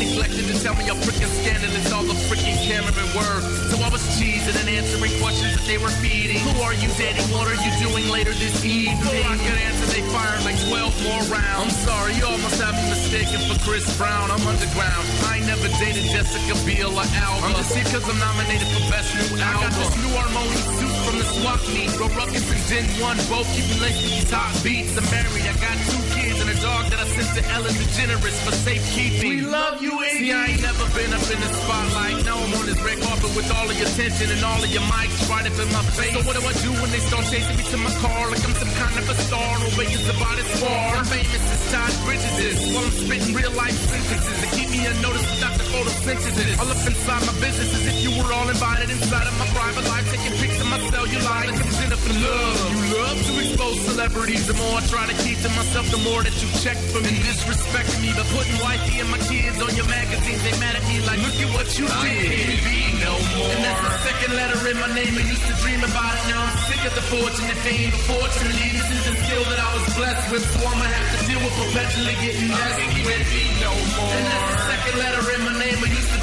neglected to tell me how freaking scandalous all the freaking Cameron were. So I was cheesing and answering questions that they were feeding. Who are you dating? What are you doing later this evening? I could answer, more rounds. I'm sorry, you almost have me mistaken for Chris Brown. I'm underground. I ain't never dated Jessica Biel or Alba. I'm just here cause I'm nominated for Best New Album. I got this new Armani suit from the swap meet. Ruckus and Gen 1 both keeping laced with these hot beats. I'm married, I got two kids and a dog that I sent to Ellen DeGeneres for safekeeping. We love you, Iggy. See, I ain't never been up in the spotlight. Now I'm on this red carpet with all of your attention and all of your mics right up in my face. So what do I do when they start chasing me to my car like I'm some kind of a star? No way it's about as far. I'm famous as Todd Bridges is. While I'm spitting real life sentences that keep me unnoticed without the photosynthesis. All up inside my business as if you were all invited inside of my private life, taking pics of my cellular like I'm chin up in love. You love to expose celebrities. The more I try to keep to myself, the more that you check for me. Disrespecting me by putting wifey and my kids on your magazines. They mad at me like, look at what you I did. be no more. And that's the second letter in my name. I used to dream about it. Now I'm sick of the fortune and fame. Unfortunately, this is a skill that I was blessed with. So I'ma have to deal with perpetually getting messed with. Be no more. And that's the second letter in my name. I used to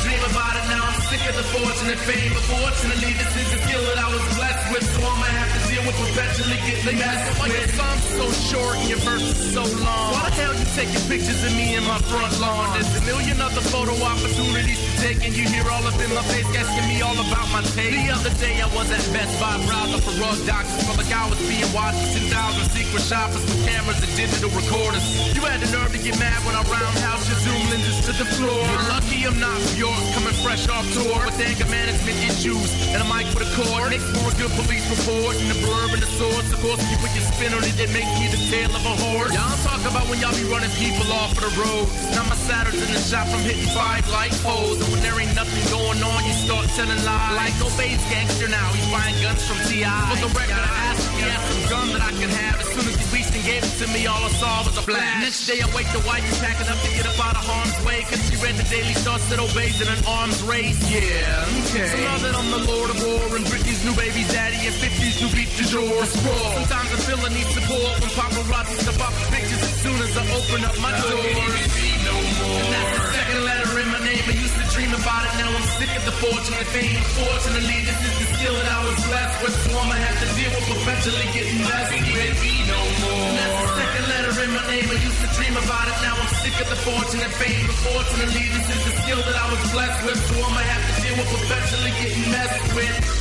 And fame. Unfortunately, this is a skill that I was blessed with. So I'ma have to deal with perpetually getting messed with. Your so short and your verse is so long? Why the hell you taking pictures of me in my front lawn? There's a million other photo opportunities to take, and you hear all up in my face asking me all about my taste. The other day I was at Best Buy browsing for rug doctors. While the guy was being watched for 10,000 secret shoppers with cameras and digital recorders. You had the nerve to get mad when I roundhouse your Zoom lenses to the floor. You're lucky I'm not Bjork, coming fresh off tour with anger management issues and a mic with a cord. Makes for a good police report and the blurb and the source. Of course, you put your spin on it, it makes me the tail of a horse. Y'all talk about when y'all be running people off of the road. Now my saddle's in the shop from hitting five light poles. And when there ain't nothing going on, you start telling lies. Like Obey's gangster now, he's buying guns from T.I. For the record, I asked if he had some gun that I could have. As soon as he reached and gave it to me, all I saw was a flash. Next day, I wake the wife and packing up to get up out of harm's way. Cause she read the Daily Star said oh, Obey's in an arms race. Yeah, okay. So now that I'm the Lord of War and Britney's new baby's daddy and 50's new beat du jour. Sometimes I feel I need support when paparazzi step up pictures as soon as I open up my door. No more. Fame. Fortunately, this is the skill that I was blessed with, so I'ma have to deal with perpetually getting messed with. Be no more. And that's the second letter in my name. I used to dream about it, now I'm sick of the fortune and fame. Unfortunately, this is the skill that I was blessed with, so I'ma have to deal with perpetually getting messed with.